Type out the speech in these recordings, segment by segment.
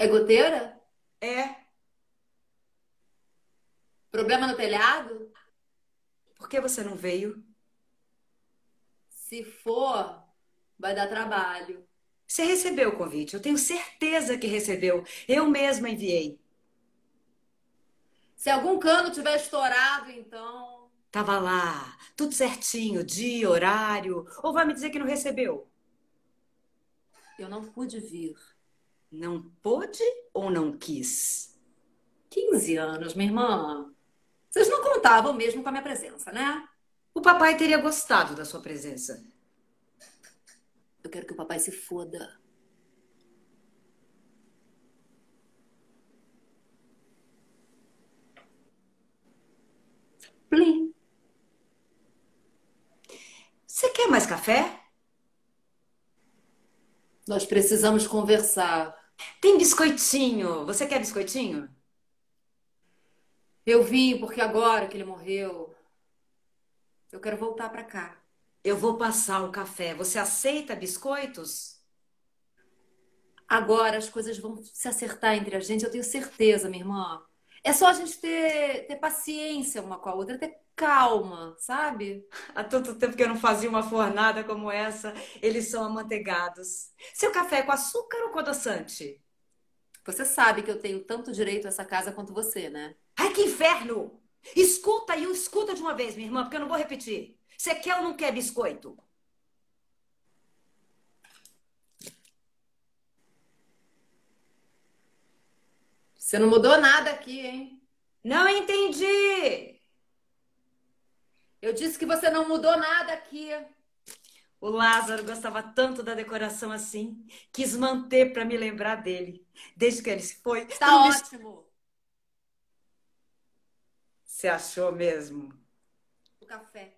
É goteira? É. Problema no telhado? Por que você não veio? Se for, vai dar trabalho. Você recebeu o convite, eu tenho certeza que recebeu. Eu mesma enviei. Se algum cano tiver estourado, então. Tava lá, tudo certinho, dia, horário. Ou vai me dizer que não recebeu? Eu não pude vir. Não pôde ou não quis? 15 anos, minha irmã. Vocês não contavam mesmo com a minha presença, né? O papai teria gostado da sua presença. Eu quero que o papai se foda. Plim. Você quer mais café? Nós precisamos conversar. Tem biscoitinho. Você quer biscoitinho? Eu vim porque agora que ele morreu, eu quero voltar pra cá. Eu vou passar o café. Você aceita biscoitos? Agora as coisas vão se acertar entre a gente, eu tenho certeza, minha irmã. É só a gente ter, ter paciência uma com a outra, ter calma, sabe? Há tanto tempo que eu não fazia uma fornada como essa. Eles são amanteigados. Seu café é com açúcar ou com adoçante? Você sabe que eu tenho tanto direito a essa casa quanto você, né? Ai, que inferno! Escuta e escuta de uma vez, minha irmã, porque eu não vou repetir. Você quer ou não quer biscoito? Você não mudou nada aqui, hein? Não entendi! Eu disse que você não mudou nada aqui. O Lázaro gostava tanto da decoração assim, quis manter para me lembrar dele. Desde que ele se foi. Tá ótimo. Você achou mesmo? O café.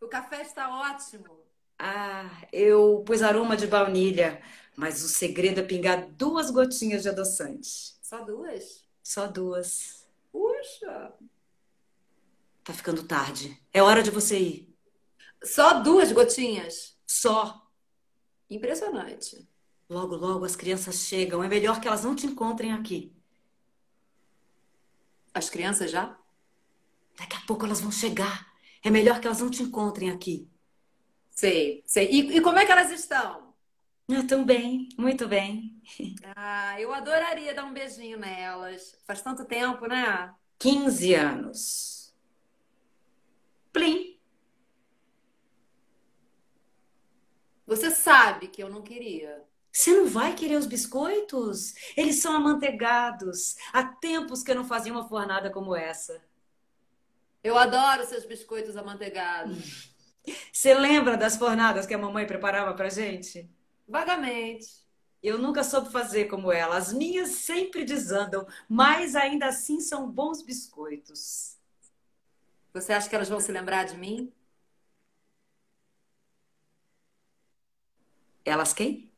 O café está ótimo. Ah, eu pus aroma de baunilha, mas o segredo é pingar duas gotinhas de adoçante. Só duas? Só duas. Puxa! Tá ficando tarde. É hora de você ir. Só duas gotinhas? Só. Impressionante. Logo, logo as crianças chegam. É melhor que elas não te encontrem aqui. As crianças já? Daqui a pouco elas vão chegar. É melhor que elas não te encontrem aqui. Sei, sei. E, e como é que elas estão? Tão bem, muito bem. Ah, eu adoraria dar um beijinho nelas. Faz tanto tempo, né? 15 anos. Plim. Você sabe que eu não queria. Você não vai querer os biscoitos? Eles são amanteigados. Há tempos que eu não fazia uma fornada como essa. Eu adoro seus biscoitos amanteigados. Você lembra das fornadas que a mamãe preparava pra gente? Vagamente. Eu nunca soube fazer como ela. As minhas sempre desandam, mas ainda assim são bons biscoitos. Você acha que elas vão se lembrar de mim? Elas quem?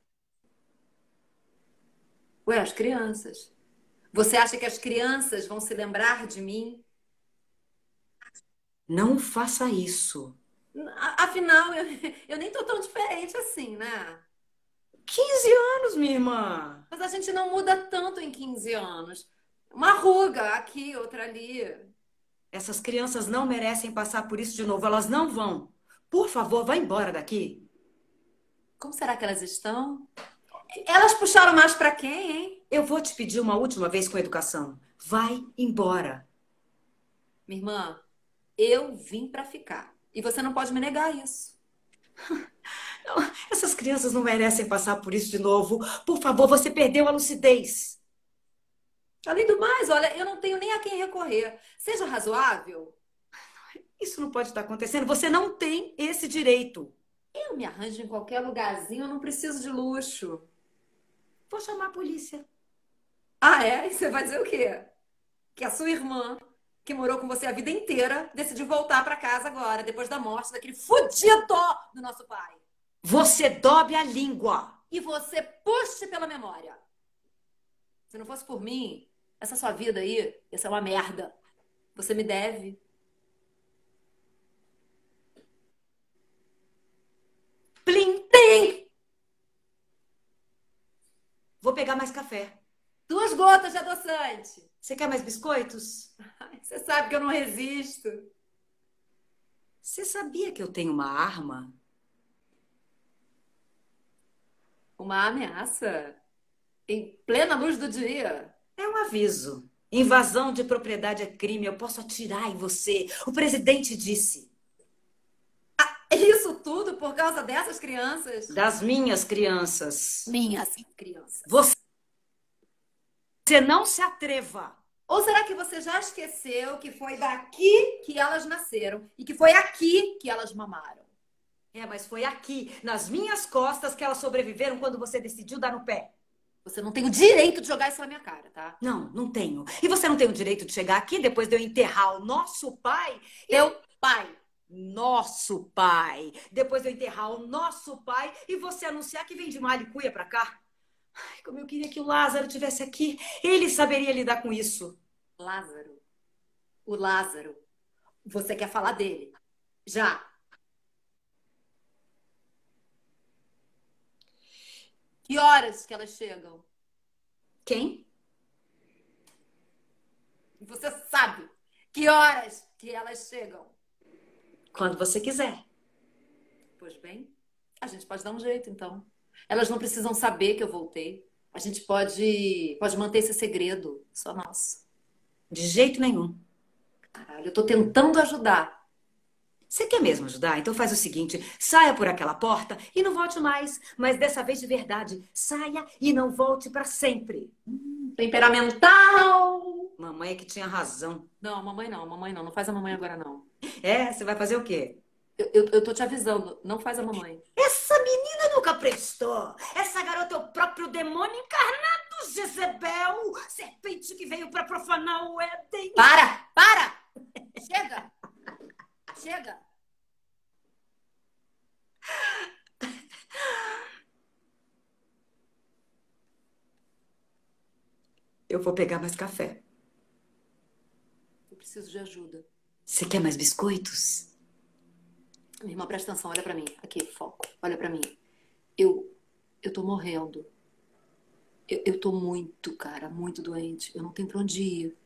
Ué, as crianças. Você acha que as crianças vão se lembrar de mim? Não faça isso. Afinal, eu, eu nem tô tão diferente assim, né? 15 anos, minha irmã. Mas a gente não muda tanto em 15 anos. Uma ruga aqui, outra ali. Essas crianças não merecem passar por isso de novo. Elas não vão. Por favor, vá embora daqui. Como será que elas estão? Elas puxaram mais para quem, hein? Eu vou te pedir uma última vez com educação. Vai embora. Minha irmã, eu vim para ficar. E você não pode me negar isso. Essas crianças não merecem passar por isso de novo. Por favor, você perdeu a lucidez. Além do mais, olha, eu não tenho nem a quem recorrer. Seja razoável. Isso não pode estar acontecendo. Você não tem esse direito. Eu me arranjo em qualquer lugarzinho, eu não preciso de luxo. Vou chamar a polícia. Ah, é? E você vai dizer o quê? Que a sua irmã que morou com você a vida inteira, decidiu voltar para casa agora, depois da morte daquele fudido do nosso pai. Você dobre a língua. E você puxe pela memória. Se não fosse por mim, essa sua vida aí ia ser uma merda. Você me deve. Plim, plim. Vou pegar mais café. Duas gotas de adoçante. Você quer mais biscoitos? Você sabe que eu não resisto. Você sabia que eu tenho uma arma? Uma ameaça? Em plena luz do dia? É um aviso. Invasão de propriedade é crime. Eu posso atirar em você. O presidente disse. Ah, isso tudo por causa dessas crianças? Das minhas crianças. Minhas crianças. Você você não se atreva. Ou será que você já esqueceu que foi daqui que elas nasceram e que foi aqui que elas mamaram? É, mas foi aqui, nas minhas costas, que elas sobreviveram quando você decidiu dar no pé. Você não tem o direito de jogar isso na minha cara, tá? Não, não tenho. E você não tem o direito de chegar aqui depois de eu enterrar o nosso pai. Teu pai. Nosso pai. Depois de eu enterrar o nosso pai e você anunciar que vem de Malicuia pra cá. Ai, como eu queria que o Lázaro tivesse aqui. Ele saberia lidar com isso. Lázaro. O Lázaro. Você quer falar dele? Já. Que horas que elas chegam? Quem? Você sabe que horas que elas chegam? Quando você quiser. Pois bem, a gente pode dar um jeito, então. Elas não precisam saber que eu voltei. A gente pode, pode manter esse segredo só nosso. De jeito nenhum. Caralho, eu tô tentando ajudar. Você quer mesmo ajudar? Então faz o seguinte: saia por aquela porta e não volte mais. Mas dessa vez de verdade, saia e não volte para sempre. Hum, temperamental! Mamãe é que tinha razão. Não, mamãe não, mamãe não. Não faz a mamãe agora, não. É, você vai fazer o quê? Eu, eu, eu tô te avisando, não faz a mamãe. Essa menina nunca prestou. Essa garota é o próprio demônio encarnado, Jezebel. Serpente que veio para profanar o Éden. Para, para! Chega! Chega! Eu vou pegar mais café. Eu preciso de ajuda. Você quer mais biscoitos? Minha irmã, presta atenção, olha para mim. Aqui, foco. Olha para mim. Eu eu tô morrendo. Eu, eu tô muito, cara, muito doente. Eu não tenho pra onde ir.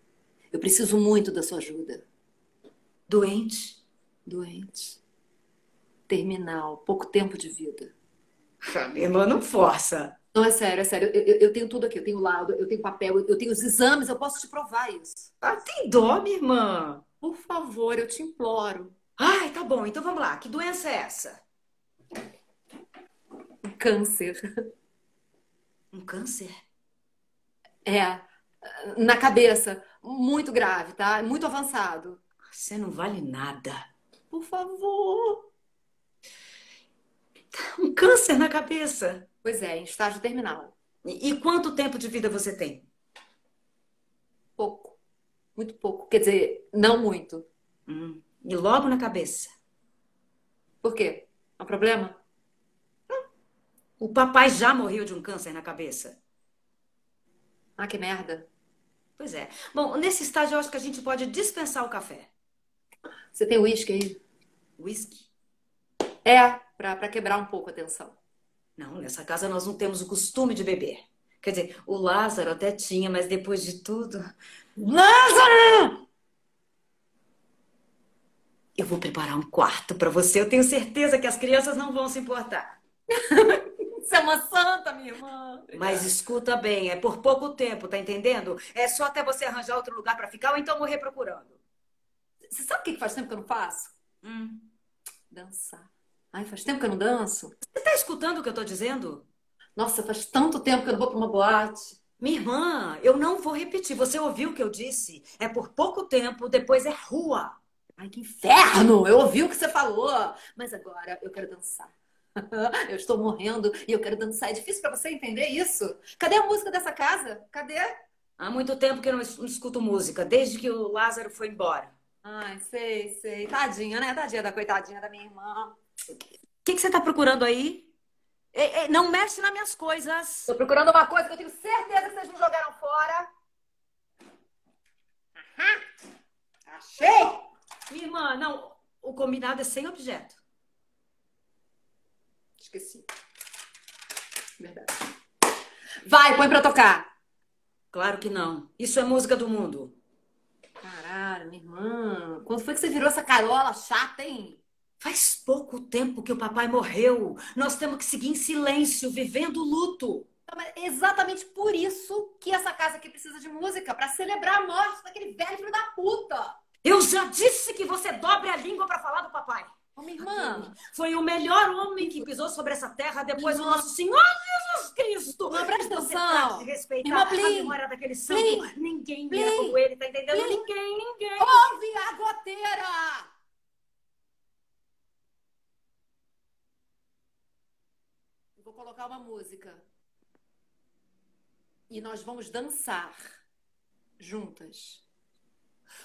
Eu preciso muito da sua ajuda. Doente? Doente. Terminal. Pouco tempo de vida. Irmã, não força. Não, é sério, é sério. Eu, eu, eu, tenho tudo aqui. Eu tenho laudo, eu tenho papel, eu tenho os exames. Eu posso te provar isso. Ah, tem dó, minha irmã. Por favor, eu te imploro. Ai, tá bom, então vamos lá. Que doença é essa? Um câncer. Um câncer? É. Na cabeça. Muito grave, tá? Muito avançado. Você não vale nada. Por favor. Um câncer na cabeça? Pois é, em estágio terminal. E, e quanto tempo de vida você tem? Pouco. Muito pouco. Quer dizer, não muito. Hum. E logo na cabeça. Por quê? É um problema? O papai já morreu de um câncer na cabeça. Ah, que merda. Pois é. Bom, nesse estágio eu acho que a gente pode dispensar o café. Você tem uísque aí? Whisky? É, pra, pra quebrar um pouco a tensão. Não, nessa casa nós não temos o costume de beber. Quer dizer, o Lázaro até tinha, mas depois de tudo. Lázaro! Eu vou preparar um quarto para você. Eu tenho certeza que as crianças não vão se importar. Você é uma santa, minha irmã. Mas escuta bem, é por pouco tempo, tá entendendo? É só até você arranjar outro lugar para ficar ou então morrer procurando. Você sabe o que faz tempo que eu não faço? Hum. Dançar. Ai, faz tempo que eu não danço. Você tá escutando o que eu tô dizendo? Nossa, faz tanto tempo que eu não vou pra uma boate. Minha irmã, eu não vou repetir. Você ouviu o que eu disse? É por pouco tempo, depois é rua. Ai, que inferno! Eu ouvi o que você falou. Mas agora eu quero dançar. Eu estou morrendo e eu quero dançar. É difícil para você entender isso? Cadê a música dessa casa? Cadê? Há muito tempo que eu não escuto música, desde que o Lázaro foi embora. Ai, sei, sei. Tadinha, né? Tadinha da coitadinha da minha irmã. O que, que você está procurando aí? Ei, ei, não mexe nas minhas coisas. Estou procurando uma coisa que eu tenho certeza que vocês não jogaram fora. Aham. Achei! Minha irmã, não. O combinado é sem objeto. Esqueci. Verdade. Vai, põe pra tocar. Claro que não. Isso é música do mundo. Minha irmã. Quando foi que você virou essa carola chata, hein? Faz pouco tempo que o papai morreu. Nós temos que seguir em silêncio, vivendo o luto. É exatamente por isso que essa casa aqui precisa de música, para celebrar a morte daquele velho filho da puta. Eu já disse que você dobre a língua para falar do papai. Ô, minha irmã. Foi o melhor homem que pisou sobre essa terra depois do nosso Senhor Jesus Cristo. Não, presta atenção. de respeitar irmã, a memória daquele santo. Ninguém era como ele, tá entendendo? Ninguém, ninguém. Ouve a goteira! Vou colocar uma música. E nós vamos dançar juntas.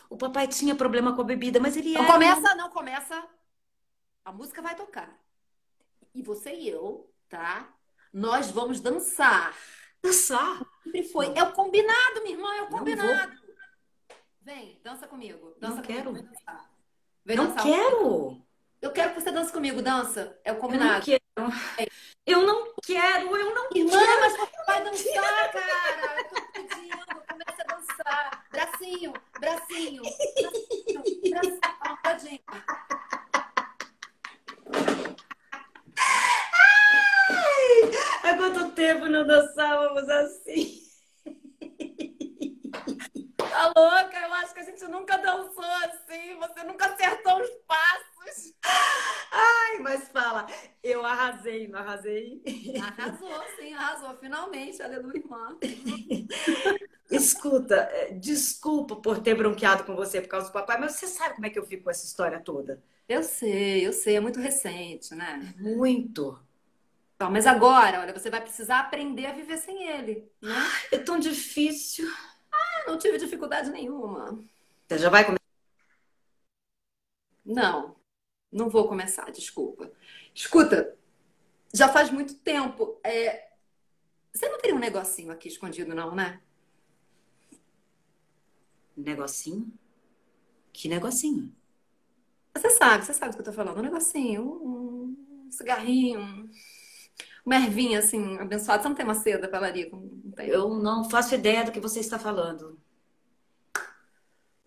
O papai tinha problema com a bebida, mas ele não começa, não começa. A música vai tocar. E você e eu, tá? Nós vamos dançar. Dançar? Sempre foi. Não. É o combinado, minha irmã, é o combinado. Vem, dança comigo. Dança não comigo. Quero. Vem não dançar. quero. Eu quero que você dance comigo, dança. É o combinado. Eu não quero. Eu não quero, eu não Irmã, quero. mas você vai dançar, cara. Eu tô pedindo, começa a dançar. Bracinho, bracinho, bracinho, bracinho. Tadinho. Há quanto tempo não dançávamos assim? Tá louca? Eu acho que a gente nunca dançou assim. Você nunca acertou os passos. Ai, mas fala, eu arrasei, não arrasei? Arrasou, sim, arrasou. Finalmente, aleluia, irmã. Escuta, é, desculpa por ter bronqueado com você por causa do papai, mas você sabe como é que eu fico com essa história toda. Eu sei, eu sei, é muito recente, né? Muito. Então, mas agora, olha, você vai precisar aprender a viver sem ele, né? É tão difícil. Ah, não tive dificuldade nenhuma. Você já vai começar? Não, não vou começar, desculpa. Escuta, já faz muito tempo. É... Você não teria um negocinho aqui escondido, não, né? Negocinho? Que negocinho? Você sabe, você sabe do que eu tô falando. Um negocinho, um cigarrinho, uma ervinha assim, abençoada. Você não tem uma seda pra Larica? Eu não faço ideia do que você está falando.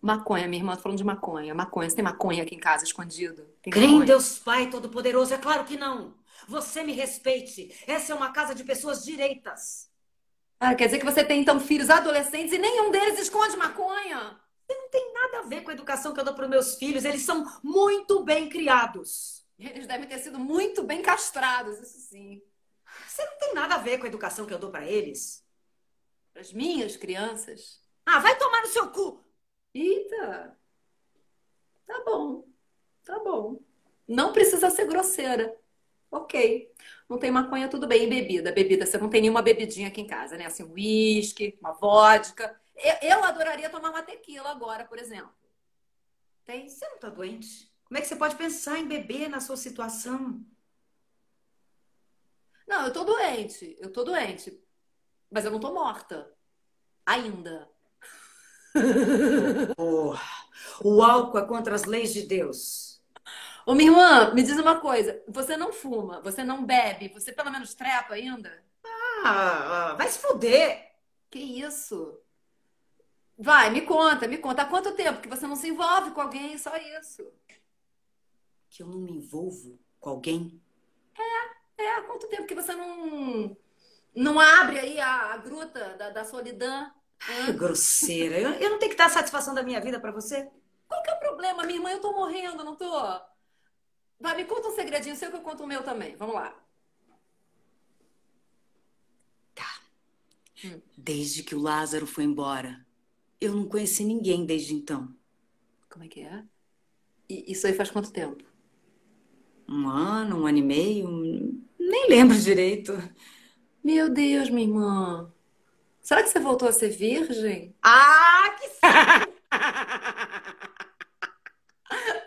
Maconha, minha irmã, tô falando de maconha. Maconha. Você tem maconha aqui em casa, escondido? Crê em Deus Pai Todo-Poderoso? É claro que não. Você me respeite. Essa é uma casa de pessoas direitas. Ah, quer dizer que você tem, então, filhos adolescentes e nenhum deles esconde maconha? Você não tem nada a ver com a educação que eu dou para meus filhos. Eles são muito bem criados. Eles devem ter sido muito bem castrados, isso sim. Você não tem nada a ver com a educação que eu dou para eles. Para as minhas crianças? Ah, vai tomar no seu cu! Eita! Tá bom, tá bom. Não precisa ser grosseira. Ok. Não tem maconha, tudo bem. E bebida? Bebida, você não tem nenhuma bebidinha aqui em casa, né? Assim, uísque, uma vodka. Eu, eu adoraria tomar uma tequila agora, por exemplo. Tem? Você não tá doente? Como é que você pode pensar em beber na sua situação? Não, eu tô doente. Eu tô doente. Mas eu não tô morta. Ainda. Oh, o álcool é contra as leis de Deus. Ô, minha irmã, me diz uma coisa. Você não fuma, você não bebe, você pelo menos trepa ainda? Ah, vai se fuder. Que isso? Vai, me conta, me conta. Há quanto tempo que você não se envolve com alguém? Só isso. Que eu não me envolvo com alguém? É, é. Há quanto tempo que você não, não abre aí a, a gruta da, da solidão? Que grosseira. Eu, eu não tenho que dar satisfação da minha vida para você? Qual que é o problema, minha irmã? Eu tô morrendo, não tô? Vai, me conta um segredinho seu que eu conto o meu também. Vamos lá. Tá. Hum. Desde que o Lázaro foi embora, eu não conheci ninguém desde então. Como é que é? E isso aí faz quanto tempo? Um ano, um ano e meio. Nem lembro direito. Meu Deus, minha irmã. Será que você voltou a ser virgem? Ah, que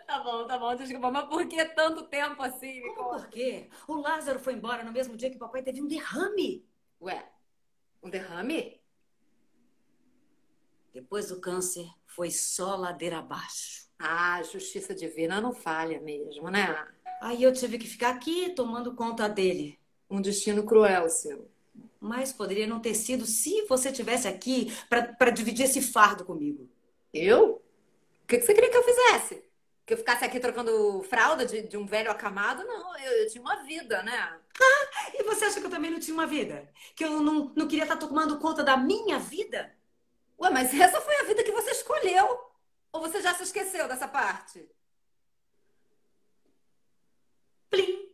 Tá bom, tá bom, desculpa, mas por que tanto tempo assim? Como por quê? O Lázaro foi embora no mesmo dia que o papai teve um derrame. Ué, um derrame? Depois do câncer, foi só ladeira abaixo. Ah, justiça divina não falha mesmo, né? Aí eu tive que ficar aqui tomando conta dele. Um destino cruel, seu. Mas poderia não ter sido se você tivesse aqui para dividir esse fardo comigo. Eu? O que, que você queria que eu fizesse? Que eu ficasse aqui trocando fralda de, de um velho acamado? Não, eu, eu, tinha uma vida, né? Ah, e você acha que eu também não tinha uma vida? Que eu não, não queria estar tomando conta da minha vida? Ué, mas essa foi a vida que você escolheu. Ou você já se esqueceu dessa parte? Plim.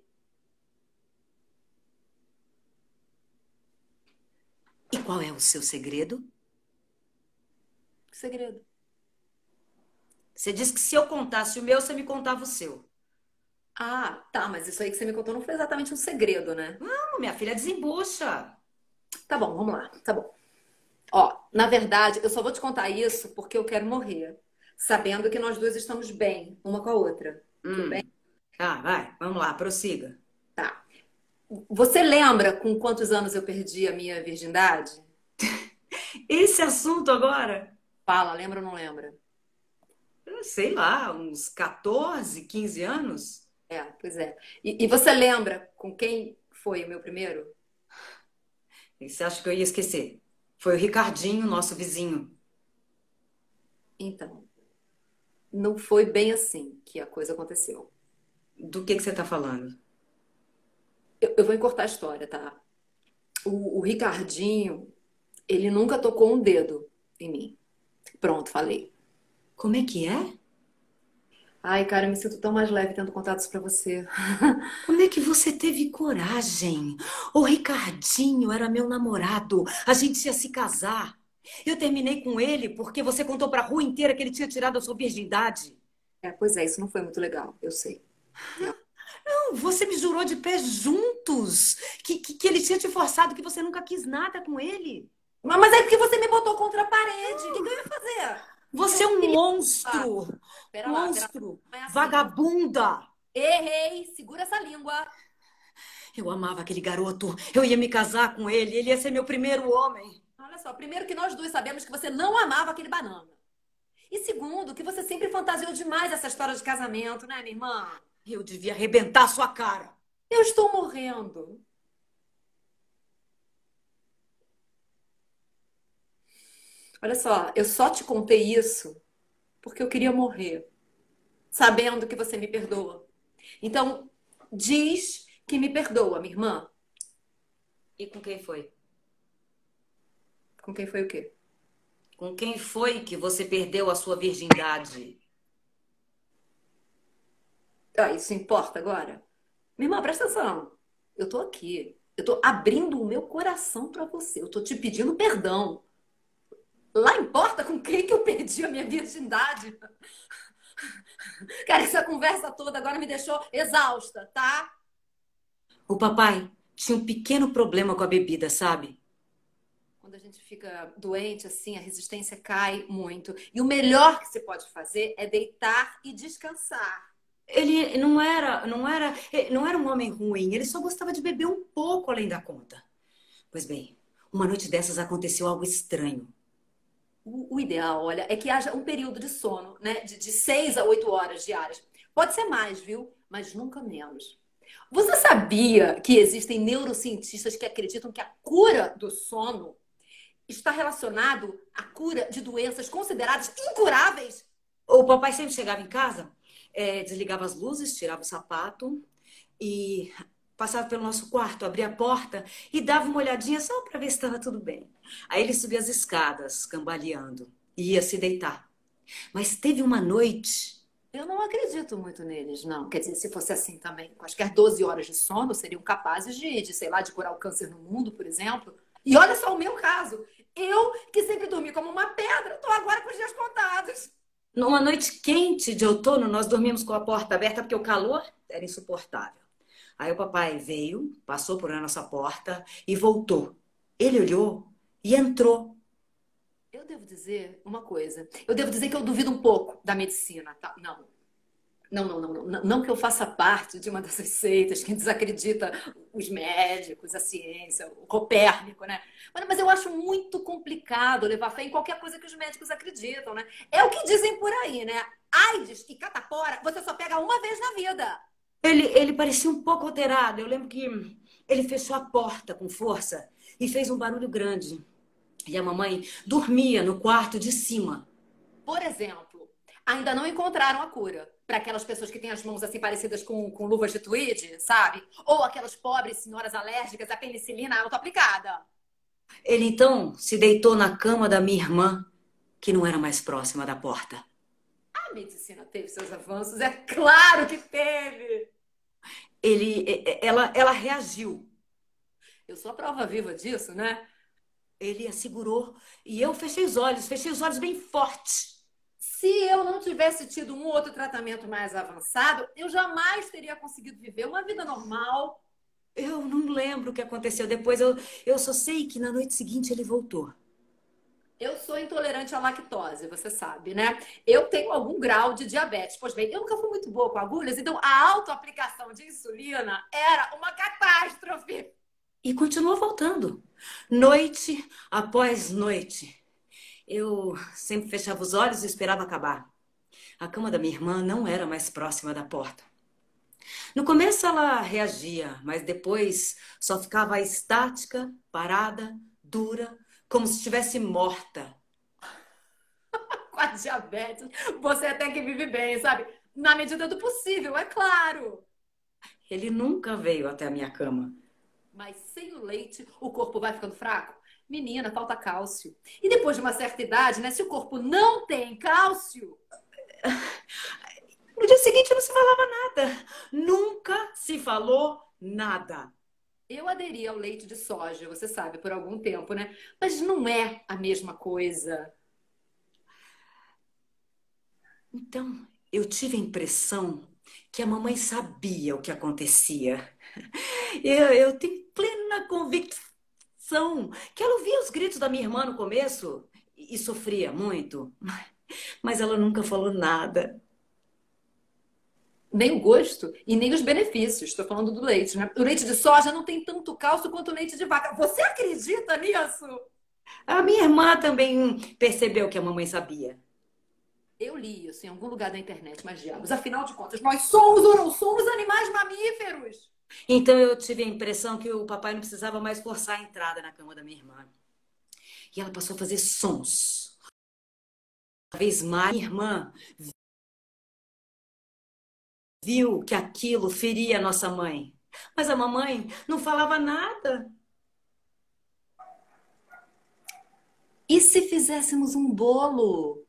E qual é o seu segredo? Que segredo? Você disse que se eu contasse o meu, você me contava o seu. Ah, tá, mas isso aí que você me contou não foi exatamente um segredo, né? Não, minha filha desembucha. Tá bom, vamos lá, tá bom. Ó, na verdade, eu só vou te contar isso porque eu quero morrer, sabendo que nós duas estamos bem, uma com a outra. Hum. Tudo bem? Tá, vai, vamos lá, prossiga. Tá. Você lembra com quantos anos eu perdi a minha virgindade? Esse assunto agora? Fala, lembra ou não lembra? sei lá, uns 14, 15 anos. É, pois é. E, e você lembra com quem foi o meu primeiro? E você acha que eu ia esquecer? Foi o Ricardinho, nosso vizinho. Então, não foi bem assim que a coisa aconteceu. Do que, que você está falando? Eu, eu, vou encurtar a história, tá? O, o Ricardinho, ele nunca tocou um dedo em mim. Pronto, falei. Como é que é? Ai, cara, eu me sinto tão mais leve tendo contado isso pra você. Como é que você teve coragem? O Ricardinho era meu namorado. A gente ia se casar. Eu terminei com ele porque você contou pra rua inteira que ele tinha tirado a sua virgindade. É, pois é, isso não foi muito legal, eu sei. Não, você me jurou de pés juntos que, que, que ele tinha te forçado, que você nunca quis nada com ele. Mas é porque você me botou contra a parede. O que, que eu ia fazer? Você é um monstro! Ah, monstro! Lá, assim. Vagabunda! Errei! Segura essa língua! Eu amava aquele garoto. Eu ia me casar com ele. Ele ia ser meu primeiro homem. Só, primeiro que nós dois sabemos que você não amava aquele banana. E segundo, que você sempre fantasiou demais essa história de casamento, né, minha irmã? Eu devia arrebentar sua cara. Eu estou morrendo. Olha só, eu só te contei isso porque eu queria morrer, sabendo que você me perdoa. Então, diz que me perdoa, minha irmã. E com quem foi? Com quem foi o quê? Com quem foi que você perdeu a sua virgindade? Ah, isso importa agora? Minha irmã, presta atenção. Eu tô aqui. Eu tô abrindo o meu coração para você. Eu tô te pedindo perdão. Lá importa com quem que eu perdi a minha virgindade. Cara, essa conversa toda agora me deixou exausta, tá? O papai tinha um pequeno problema com a bebida, sabe? Quando a gente fica doente, assim, a resistência cai muito. E o melhor que você pode fazer é deitar e descansar. Ele não era, não era, não era um homem ruim, ele só gostava de beber um pouco além da conta. Pois bem, uma noite dessas aconteceu algo estranho o, o, ideal, olha, é que haja um período de sono, né? De, de seis a oito horas diárias. Pode ser mais, viu? Mas nunca menos. Você sabia que existem neurocientistas que acreditam que a cura do sono está relacionado à cura de doenças consideradas incuráveis? O papai sempre chegava em casa, é, desligava as luzes, tirava o sapato e passava pelo nosso quarto, abria a porta e dava uma olhadinha só para ver se estava tudo bem. Aí ele subia as escadas, cambaleando, e ia se deitar. Mas teve uma noite. Eu não acredito muito neles, não. Quer dizer, se fosse assim também, quaisquer 12 horas de sono seriam capazes de, de, sei lá, de curar o câncer no mundo, por exemplo. E olha só o meu caso. Eu, que sempre dormi como uma pedra, estou agora com os dias contados. Numa noite quente de outono, nós dormimos com a porta aberta porque o calor era insuportável. Aí o papai veio, passou por a nossa porta e voltou. Ele olhou e entrou. Eu devo dizer uma coisa. Eu devo dizer que eu duvido um pouco da medicina. Tá? Não. Não, não, não, não. Não que eu faça parte de uma dessas seitas que desacredita os médicos, a ciência, o Copérnico, né? Mas eu acho muito complicado levar fé em qualquer coisa que os médicos acreditam, né? É o que dizem por aí, né? AIDS e catapora você só pega uma vez na vida. Ele, ele parecia um pouco alterado. Eu lembro que ele fechou a porta com força e fez um barulho grande. E a mamãe dormia no quarto de cima. Por exemplo, ainda não encontraram a cura para aquelas pessoas que têm as mãos assim parecidas com, com luvas de tweed, sabe? Ou aquelas pobres senhoras alérgicas à penicilina auto-aplicada. Ele então se deitou na cama da minha irmã, que não era mais próxima da porta. A medicina teve seus avanços, é claro que teve. Ele, ela, ela reagiu. Eu sou a prova viva disso, né? Ele a segurou e eu fechei os olhos, fechei os olhos bem forte. Se eu não tivesse tido um outro tratamento mais avançado, eu jamais teria conseguido viver uma vida normal. Eu não lembro o que aconteceu depois. Eu, eu só sei que na noite seguinte ele voltou. Eu sou intolerante à lactose, você sabe, né? Eu tenho algum grau de diabetes. Pois bem, eu nunca fui muito boa com agulhas, então a autoaplicação de insulina era uma catástrofe. E continuou voltando, noite após noite. Eu sempre fechava os olhos e esperava acabar. A cama da minha irmã não era mais próxima da porta. No começo ela reagia, mas depois só ficava estática, parada, dura, como se estivesse morta. Com a diabetes, você até que vive bem, sabe? Na medida do possível, é claro. Ele nunca veio até a minha cama. Mas sem o leite, o corpo vai ficando fraco? Menina, falta cálcio. E depois de uma certa idade, né? Se o corpo não tem cálcio. No dia seguinte não se falava nada. Nunca se falou nada. Eu aderi ao leite de soja, você sabe, por algum tempo, né? Mas não é a mesma coisa. Então, eu tive a impressão que a mamãe sabia o que acontecia. Eu, eu tenho plena convicção que ela ouvia os gritos da minha irmã no começo e, e sofria muito, mas ela nunca falou nada nem o gosto e nem os benefícios. Estou falando do leite, né? O leite de soja não tem tanto cálcio quanto o leite de vaca. Você acredita nisso? A minha irmã também percebeu que a mamãe sabia. Eu li isso em algum lugar da internet, mas diabos, afinal de contas, nós somos ou não somos animais mamíferos? Então eu tive a impressão que o papai não precisava mais forçar a entrada na cama da minha irmã. E ela passou a fazer sons. Uma vez mais, minha irmã viu que aquilo feria a nossa mãe. Mas a mamãe não falava nada. E se fizéssemos um bolo?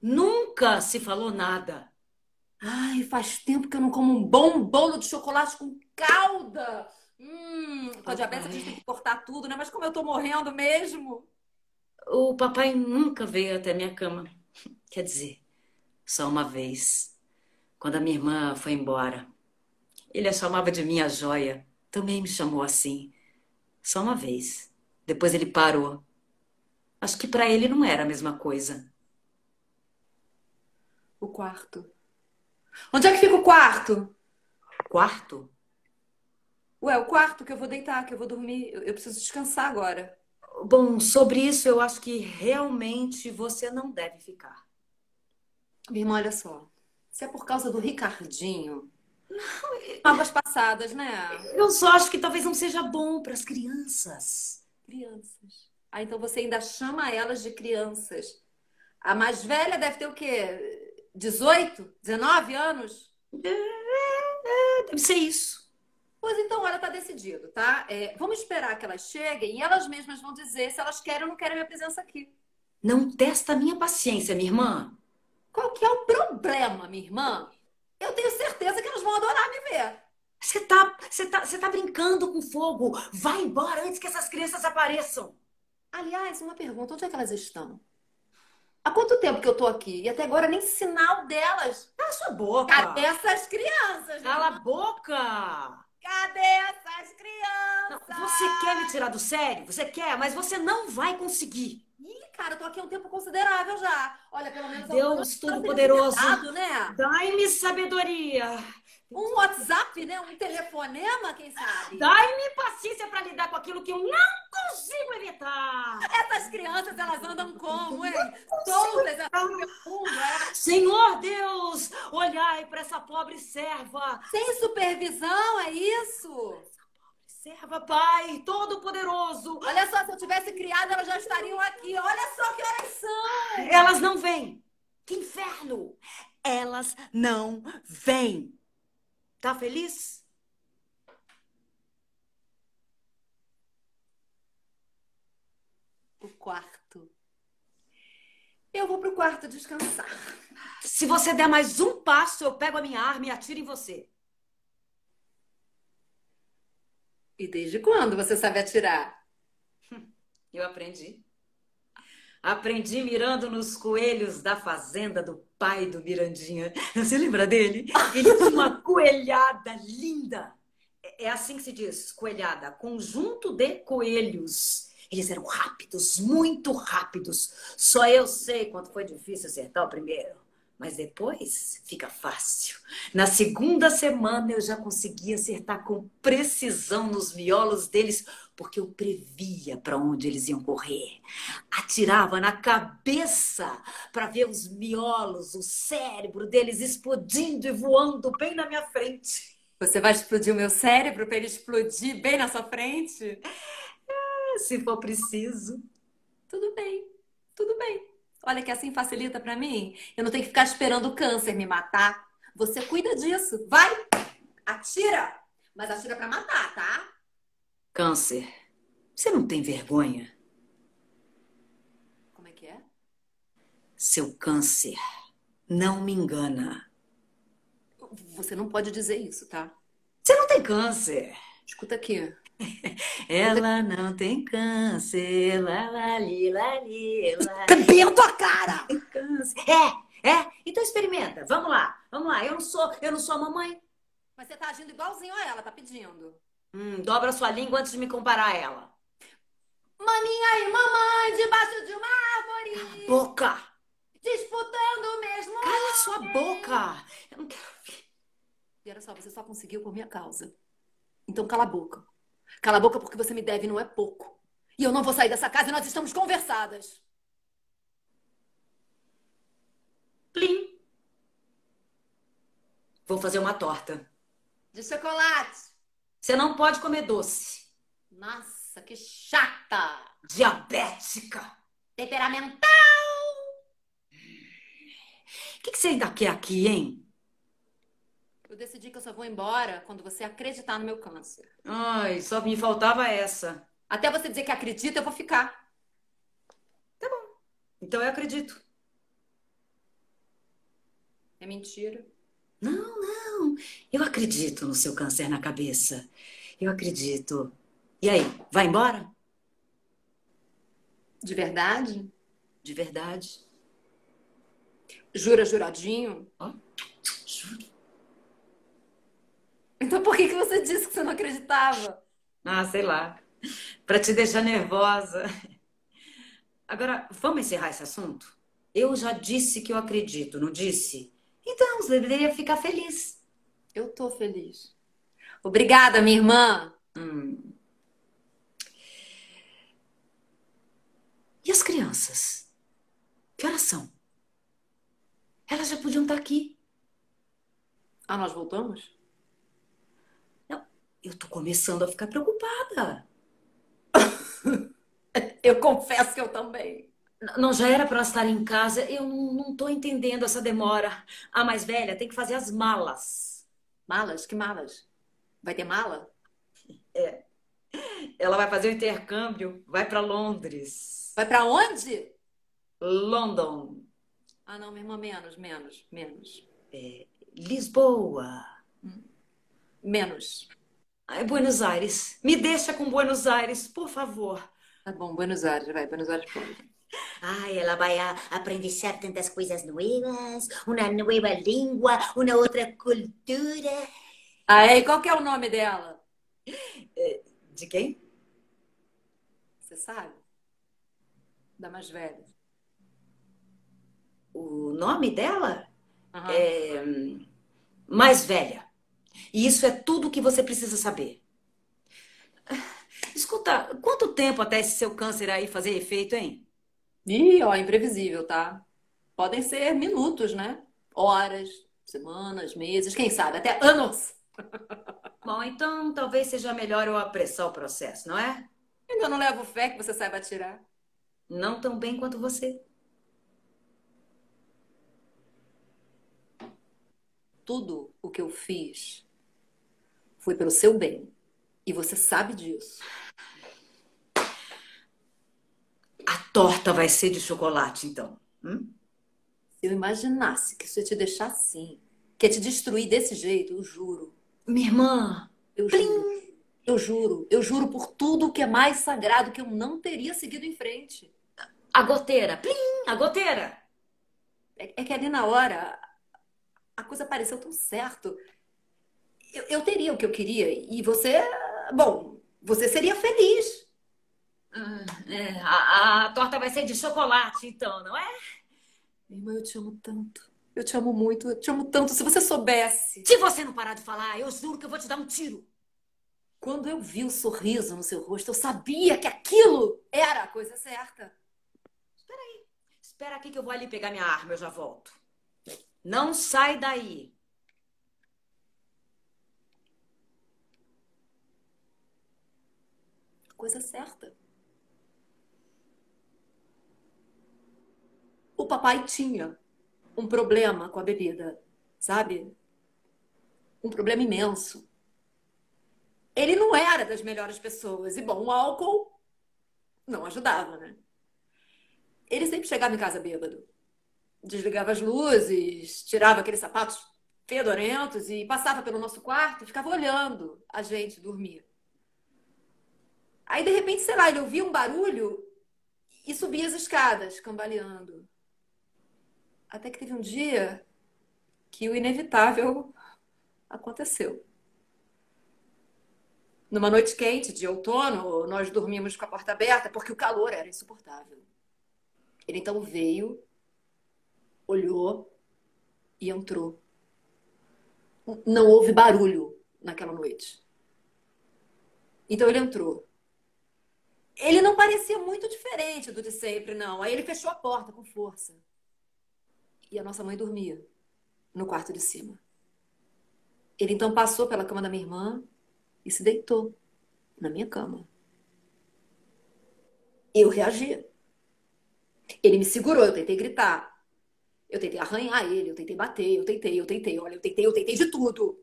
Nunca se falou nada. Ai, faz tempo que eu não como um bom bolo de chocolate com calda. Hum, com a diabetes a gente tem que cortar tudo, né? Mas como eu tô morrendo mesmo. O papai nunca veio até minha cama. Quer dizer, só uma vez quando a minha irmã foi embora. Ele a chamava de minha joia. Também me chamou assim. Só uma vez. Depois ele parou. Acho que para ele não era a mesma coisa. O quarto. Onde é que fica o quarto? Quarto? Ué, o quarto que eu vou deitar, que eu vou dormir. Eu preciso descansar agora. Bom, sobre isso eu acho que realmente você não deve ficar. Minha irmã, olha só. Se é por causa do Ricardinho. Águas passadas, né? Eu só acho que talvez não seja bom para as crianças. Crianças. Ah, então você ainda chama elas de crianças. A mais velha deve ter o quê? 18? 19 anos? É, é, deve ser isso. Pois então, olha, tá decidido, tá? É, vamos esperar que elas cheguem e elas mesmas vão dizer se elas querem ou não querem minha presença aqui. Não testa a minha paciência, minha irmã. Qual que é o problema, minha irmã? Eu tenho certeza que elas vão adorar me ver. Você tá, você tá, você tá brincando com fogo. Vai embora antes que essas crianças apareçam. Aliás, uma pergunta: onde é que elas estão? Há quanto tempo que eu tô aqui? E até agora nem sinal delas. Cala sua boca. Cadê essas crianças? Cala a boca. Cadê essas crianças? Não, você quer me tirar do sério? Você quer, mas você não vai conseguir. Ih, cara, eu tô aqui há um tempo considerável já. Olha, pelo menos... Deus Todo-Poderoso, né? dai-me sabedoria. Um WhatsApp, né? Um telefonema, quem sabe? Dai-me paciência para lidar com aquilo que eu não consigo evitar. Essas crianças, elas andam como, hein? Soltas, é Senhor Deus, olhai para essa pobre serva. Sem supervisão, é isso? Observa, Pai Todo-Poderoso. Olha só, se eu tivesse criado, elas já estariam aqui. Olha só que horas são. Elas não vêm. Que inferno! Elas não vêm. Tá feliz? O quarto. Eu vou pro quarto descansar. Se você der mais um passo, eu pego a minha arma e atiro em você. E desde quando você sabe atirar? Eu aprendi. Aprendi mirando nos coelhos da fazenda do pai do Mirandinha. Você lembra dele? Ele tinha uma coelhada linda. É, é assim que se diz, coelhada. Conjunto de coelhos. Eles eram rápidos, muito rápidos. Só eu sei quanto foi difícil acertar o primeiro. Mas depois fica fácil. Na segunda semana eu já conseguia acertar com precisão nos miolos deles, porque eu previa para onde eles iam correr. Atirava na cabeça para ver os miolos, o cérebro deles explodindo e voando bem na minha frente. Você vai explodir o meu cérebro para ele explodir bem na sua frente? Se for preciso. Tudo bem, tudo bem. Olha que assim facilita para mim. Eu não tenho que ficar esperando o câncer me matar. Você cuida disso. Vai! Atira! Mas atira para matar, tá? Câncer. Você não tem vergonha? Como é que é? Seu câncer não me engana. Você não pode dizer isso, tá? Você não tem câncer. Escuta aqui. Ela não tem câncer. Lá, lá, li, lá, li, lá. Cabelo tua cara! Câncer. É, é. Então experimenta. Vamos lá, vamos lá. Eu não sou, eu não sou a mamãe. Mas você tá agindo igualzinho a ela, tá pedindo. Hum, dobra sua língua antes de me comparar a ela. Maninha e mamãe debaixo de uma árvore. Cala a boca! Disputando o mesmo. Cala sua boca! Eu não quero. E olha só, você só conseguiu por minha causa. Então cala a boca. Cala a boca porque você me deve, não é pouco. E eu não vou sair dessa casa e nós estamos conversadas. Plim. Vou fazer uma torta. De chocolate. Você não pode comer doce. Nossa, que chata. Diabética. Temperamental. O que, que você ainda quer aqui, hein? Eu decidi que eu só vou embora quando você acreditar no meu câncer. Ai, só me faltava essa. Até você dizer que acredita, eu vou ficar. Tá bom. Então eu acredito. É mentira. Não, não. Eu acredito no seu câncer na cabeça. Eu acredito. E aí, vai embora? De verdade? De verdade. Jura juradinho? Ó, juro. Então por que, que você disse que você não acreditava? Ah, sei lá. Pra te deixar nervosa. Agora, vamos encerrar esse assunto? Eu já disse que eu acredito, não disse? Então, você deveria ficar feliz. Eu tô feliz. Obrigada, minha irmã. Hum. E as crianças? Que horas são? Elas já podiam estar aqui. Ah, nós voltamos? Eu tô começando a ficar preocupada. Eu confesso que eu também. Não já era para estarem em casa? Eu não, não tô entendendo essa demora. A mais velha tem que fazer as malas. Malas? Que malas? Vai ter mala? Ela vai fazer o intercâmbio, vai para Londres. Vai pra onde? London, Ah, não, minha irmã, menos, menos, menos. Lisboa, Menos. Ai, Buenos Aires. Me deixa com Buenos Aires, por favor. Tá bom, Buenos Aires, vai, Buenos Aires pode. Ai, ela vai a aprender tantas coisas novas, uma nova língua, uma outra cultura. Ah, é? E qual que é o nome dela? De quem? Você sabe? Da mais velha. O nome dela Aham. é hum, mais velha. E isso é tudo que você precisa saber. Escuta, quanto tempo até esse seu câncer aí fazer efeito, hein? Ih, ó, imprevisível, tá? Podem ser minutos, né? Horas, semanas, meses, quem sabe, até anos. Bom, então talvez seja melhor eu apressar o processo, não é? Ainda não levo fé que você saiba atirar. Não tão bem quanto você. Tudo o que eu fiz foi pelo seu bem. E você sabe disso. A torta vai ser de chocolate, então. Hum? Se eu imaginasse que isso ia te deixar assim, que ia te destruir desse jeito, eu juro. Minha irmã, Eu Plim! juro. Eu juro. Eu juro por tudo que é mais sagrado que eu não teria seguido em frente. a goteira. Plim! A goteira. É, é que ali na hora a coisa pareceu tão certo. Eu, eu teria o que eu queria e você, bom, você seria feliz. Ah, é, a, a torta vai ser de chocolate, então, não é? Minha irmã, eu te amo tanto. Eu te amo muito, eu te amo tanto. Se você soubesse. Se você não parar de falar, eu juro que eu vou te dar um tiro. Quando eu vi o sorriso no seu rosto, eu sabia que aquilo era a coisa certa. Espera aqui que eu vou ali pegar minha arma, eu já volto. Não sai daí. Coisa certa. O papai tinha um problema com a bebida, sabe? Um problema imenso. Ele não era das melhores pessoas. E, bom, o álcool não ajudava, né? Ele sempre chegava em casa bêbado. Desligava as luzes, tirava aqueles sapatos fedorentos e passava pelo nosso quarto e ficava olhando a gente dormir. Aí, de repente, sei lá, ele ouvia um barulho e subia as escadas, cambaleando. Até que teve um dia que o inevitável aconteceu. Numa noite quente de outono, nós dormimos com a porta aberta porque o calor era insuportável. Ele então veio, olhou e entrou. Não houve barulho naquela noite. Então ele entrou. Ele não parecia muito diferente do de sempre, não. Aí ele fechou a porta com força. E a nossa mãe dormia no quarto de cima. Ele então passou pela cama da minha irmã e se deitou na minha cama. Eu reagi. Ele me segurou, eu tentei gritar. Eu tentei arranhar ele, eu tentei bater, eu tentei, eu tentei, olha, eu tentei, eu tentei de tudo.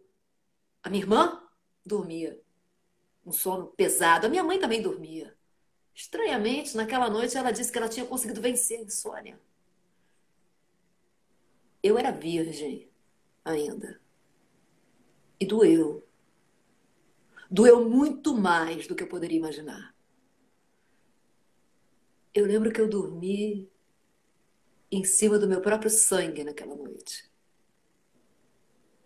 A minha irmã dormia. Um sono pesado. A minha mãe também dormia. Estranhamente, naquela noite ela disse que ela tinha conseguido vencer a insônia. Eu era virgem ainda. E doeu. Doeu muito mais do que eu poderia imaginar. Eu lembro que eu dormi em cima do meu próprio sangue naquela noite.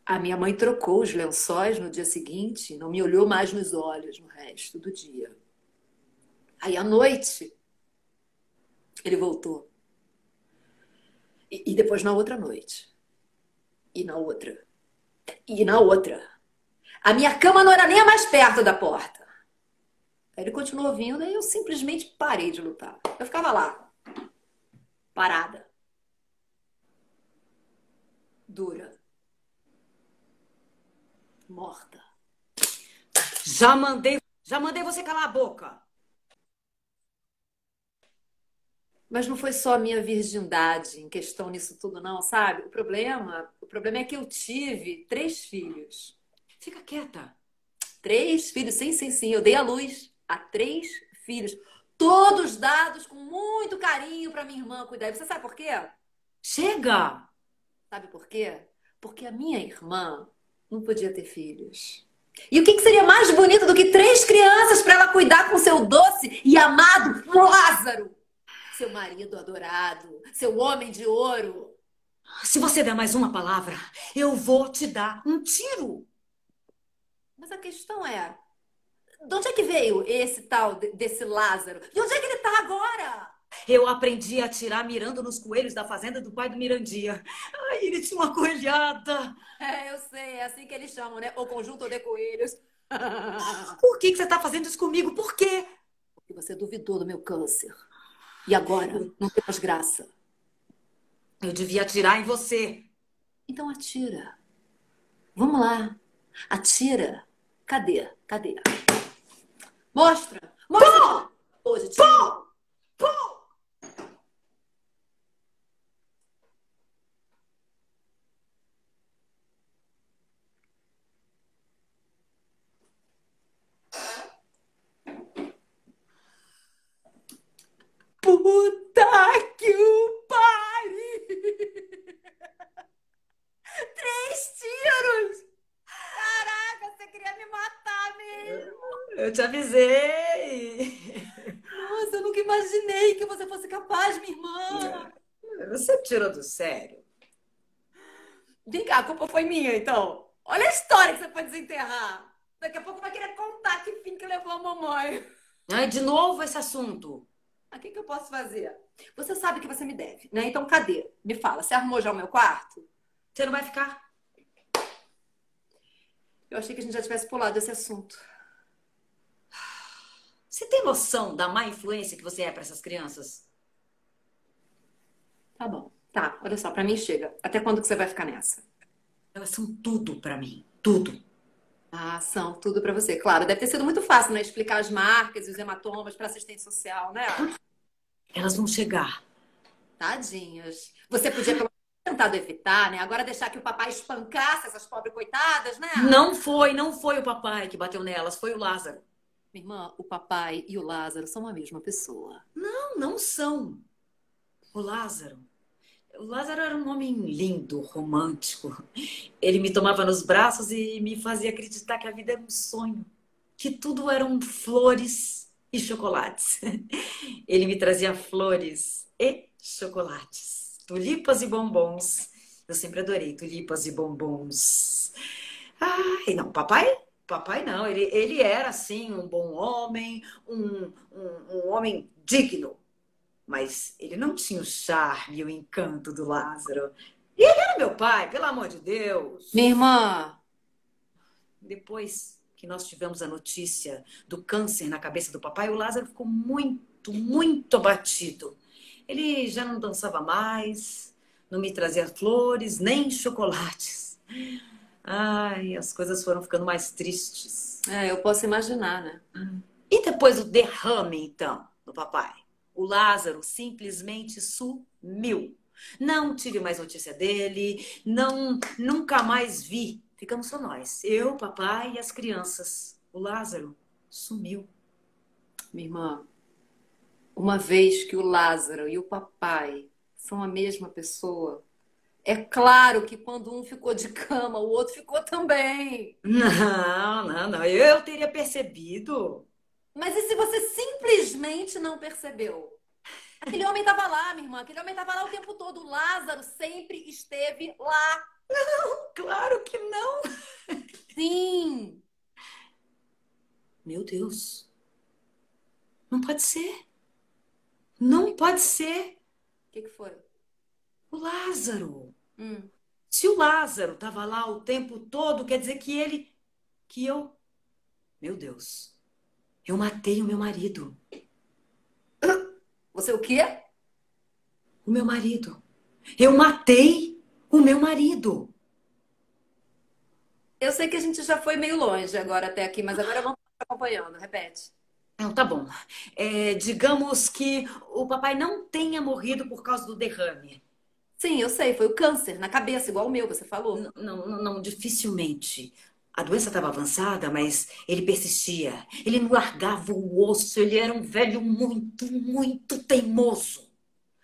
A minha mãe trocou os lençóis no dia seguinte, não me olhou mais nos olhos no resto do dia. Aí à noite, ele voltou. E, e depois na outra noite. E na outra. E na outra. A minha cama não era nem a mais perto da porta. Aí ele continuou vindo e eu simplesmente parei de lutar. Eu ficava lá, parada, dura, morta. Já mandei, já mandei você calar a boca. Mas não foi só a minha virgindade em questão nisso tudo, não, sabe? O problema, o problema é que eu tive três filhos. Fica quieta. Três filhos, sim, sim, sim. Eu dei à luz a três filhos. Todos dados com muito carinho para minha irmã cuidar. E você sabe por quê? Chega! Sabe por quê? Porque a minha irmã não podia ter filhos. E o que, que seria mais bonito do que três crianças para ela cuidar com seu doce e amado Lázaro? Seu marido adorado, seu homem de ouro. Se você der mais uma palavra, eu vou te dar um tiro. Mas a questão é, de onde é que veio esse tal de- desse Lázaro? De onde é que ele tá agora? Eu aprendi a atirar mirando nos coelhos da fazenda do pai do Mirandia. Ai, ele tinha uma coelhada. É, eu sei, é assim que eles chamam, né? O conjunto de coelhos. Por que que você está fazendo isso comigo? Por quê? Porque você duvidou do meu câncer. E agora não tem mais graça. Eu devia atirar em você. Então atira. Vamos lá. Atira. Cadê? Cadê? Mostra! Mostra! Hoje, tira. Puta que o pariu! Três tiros! Caraca, você queria me matar mesmo! Eu te avisei! Nossa, eu nunca imaginei que você fosse capaz, minha irmã! Você tirou do sério? Vem cá, a culpa foi minha, então. Olha a história que você foi desenterrar. Daqui a pouco vai querer contar que fim que levou a mamãe. Ai, de novo esse assunto. O que, que eu posso fazer? Você sabe que você me deve, né? Então cadê? Me fala, você arrumou já o meu quarto? Você não vai ficar? Eu achei que a gente já tivesse pulado esse assunto. Você tem noção da má influência que você é para essas crianças? Tá bom. Tá, olha só, para mim chega. Até quando que você vai ficar nessa? Elas são tudo para mim, tudo. Ah, são tudo para você. Claro, deve ter sido muito fácil, né? Explicar as marcas e os hematomas para assistente social, né? Elas vão chegar. Tadinhas. Você podia pelo menos tentado evitar, né? Agora deixar que o papai espancasse essas pobres coitadas, né? Não foi, não foi o papai que bateu nelas, foi o Lázaro. Minha irmã, o papai e o Lázaro são a mesma pessoa. Não, não são. O Lázaro o Lázaro era um homem lindo, romântico. Ele me tomava nos braços e me fazia acreditar que a vida era um sonho, que tudo eram flores e chocolates. Ele me trazia flores e chocolates, tulipas e bombons. Eu sempre adorei tulipas e bombons. Ai, não, papai Papai não, ele, ele era assim um bom homem, um, um, um homem digno, mas ele não tinha o charme e o encanto do Lázaro. E ele era meu pai, pelo amor de Deus. Minha irmã. Depois que nós tivemos a notícia do câncer na cabeça do papai, o Lázaro ficou muito, muito abatido. Ele já não dançava mais, não me trazia flores nem chocolates. Ai, as coisas foram ficando mais tristes. É, eu posso imaginar, né? E depois do derrame, então, do papai? O Lázaro simplesmente sumiu. Não tive mais notícia dele, não, nunca mais vi. Ficamos só nós, eu, papai e as crianças. O Lázaro sumiu. Minha irmã, uma vez que o Lázaro e o papai são a mesma pessoa, é claro que quando um ficou de cama, o outro ficou também. Não, não, não. Eu teria percebido. Mas e se você simplesmente não percebeu? Aquele homem estava lá, minha irmã. Aquele homem estava lá o tempo todo. O Lázaro sempre esteve lá. Não, claro que não. Sim. Meu Deus. Não pode ser. Não pode ser. O que, que foi? O Lázaro. Hum. Se o Lázaro estava lá o tempo todo, quer dizer que ele. que eu. Meu Deus. Eu matei o meu marido. Você o quê? O meu marido. Eu matei o meu marido. Eu sei que a gente já foi meio longe agora até aqui, mas agora vamos acompanhando. Repete. Não, tá bom. É, digamos que o papai não tenha morrido por causa do derrame. Sim, eu sei. Foi o câncer na cabeça, igual o meu, você falou. Não, não, não dificilmente. A doença estava avançada, mas ele persistia. Ele não largava o osso. Ele era um velho muito, muito teimoso.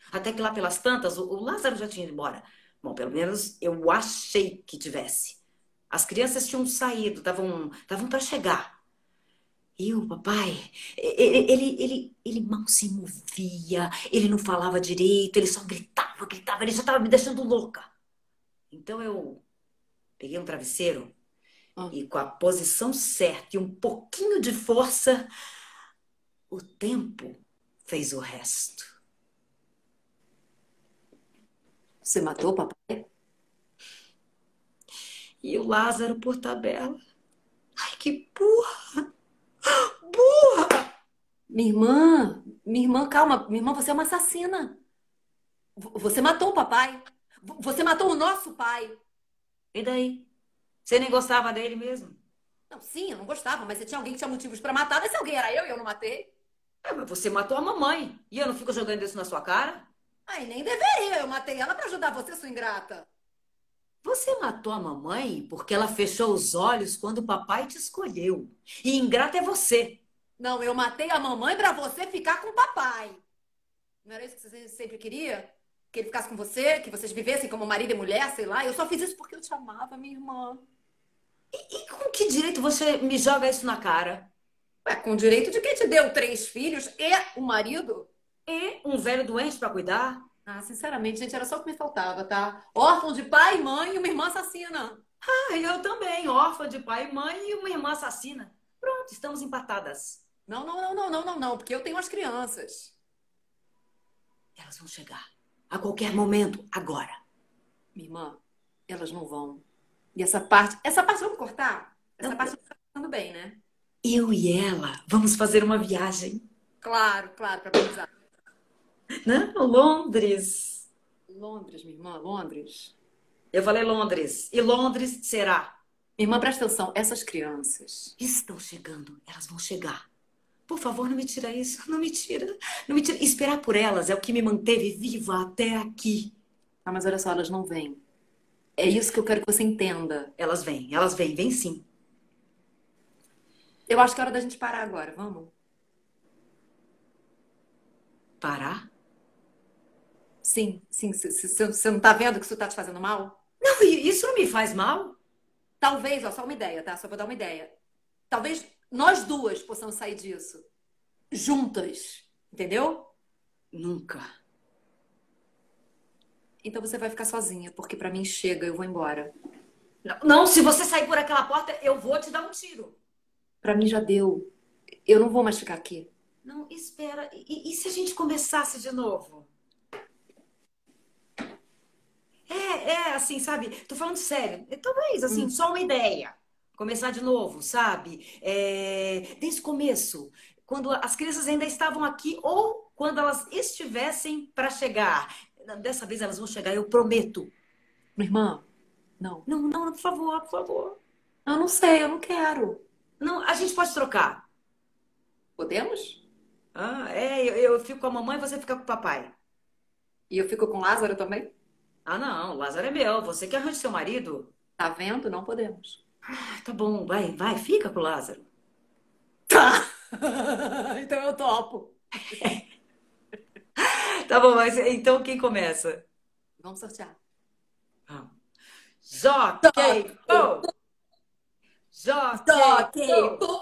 Até que lá pelas tantas, o Lázaro já tinha ido embora. Bom, pelo menos eu achei que tivesse. As crianças tinham saído, estavam para chegar. E o papai, ele, ele, ele, ele mal se movia, ele não falava direito, ele só gritava, gritava, ele já estava me deixando louca. Então eu peguei um travesseiro ah. E com a posição certa e um pouquinho de força, o tempo fez o resto. Você matou o papai? E o Lázaro por tabela. Ai, que burra! Burra! Minha irmã, minha irmã, calma. Minha irmã, você é uma assassina. Você matou o papai. Você matou o nosso pai. E daí? Você nem gostava dele mesmo? Não, sim, eu não gostava, mas se tinha alguém que tinha motivos pra matar, se alguém era eu e eu não matei. É, mas você matou a mamãe. E eu não fico jogando isso na sua cara? Ai, nem deveria. Eu matei ela pra ajudar você, sua ingrata. Você matou a mamãe porque ela fechou os olhos quando o papai te escolheu. E ingrata é você. Não, eu matei a mamãe pra você ficar com o papai. Não era isso que você sempre queria? Que ele ficasse com você, que vocês vivessem como marido e mulher, sei lá. Eu só fiz isso porque eu te amava, minha irmã. E, e com que direito você me joga isso na cara? Ué, com o direito de quem te deu três filhos e um marido? E um velho doente pra cuidar? Ah, sinceramente, gente, era só o que me faltava, tá? Órfão de pai e mãe e uma irmã assassina. Ah, eu também, órfã de pai e mãe e uma irmã assassina. Pronto, estamos empatadas. Não, não, não, não, não, não, não, porque eu tenho as crianças. Elas vão chegar. A qualquer momento, agora. Minha irmã, elas não vão. E essa parte, essa parte vamos cortar? Essa Não. parte tá ficando bem, né? Eu e ela vamos fazer uma viagem. Claro, claro, pra pensar. Né? Londres. Londres, minha irmã, Londres. Eu falei Londres. E Londres será. Minha irmã, presta atenção, essas crianças. Estão chegando. Elas vão chegar. Por favor, não me tira isso. Não me tira. Não me tira. Esperar por elas é o que me manteve viva até aqui. Ah, mas olha só, elas não vêm. É isso que eu quero que você entenda. Elas vêm. Elas vêm. Vêm sim. Eu acho que é hora da gente parar agora, vamos? Parar? Sim, sim. Você não tá vendo que isso tá te fazendo mal? Não, isso não me faz mal. Talvez, ó, só uma ideia, tá? Só pra dar uma ideia. Talvez nós duas possamos sair disso. Juntas. Entendeu? Nunca. Então você vai ficar sozinha, porque pra mim chega, eu vou embora. Não, não, se você sair por aquela porta, eu vou te dar um tiro. Pra mim já deu. Eu não vou mais ficar aqui. Não, espera. E, e se a gente começasse de novo? É, é, assim, sabe? Tô falando sério. É, Talvez, assim, só uma ideia. Começar de novo, sabe? É, desde o começo, quando as crianças ainda estavam aqui ou quando elas estivessem para chegar. Dessa vez elas vão chegar, eu prometo. Minha irmã, não. Não, não, por favor, por favor. Eu não sei, eu não quero. Não, a gente pode trocar. Podemos? Ah, é, eu, eu fico com a mamãe e você fica com o papai. E eu fico com o Lázaro também? Ah, não, Lázaro é meu. Você que arranja seu marido. Tá vendo? Não podemos. Ah, tá bom, vai, vai, fica com o Lázaro. Tá! então eu topo. Tá bom, mas então quem começa? Vamos sortear. Vamos. Jockey, pô! Jockey, pô!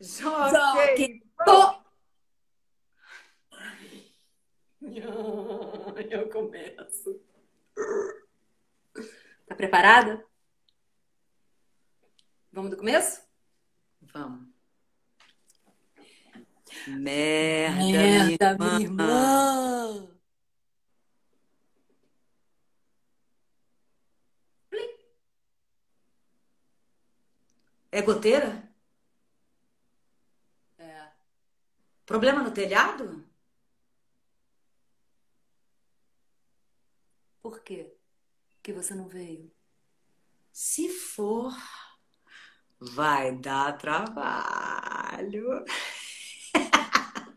Jockey, Pô! Eu começo. Tá preparada? Vamos do começo? Vamos. Merda, minha irmã. É goteira? É. Problema no telhado? Por quê que você não veio? Se for, vai dar trabalho.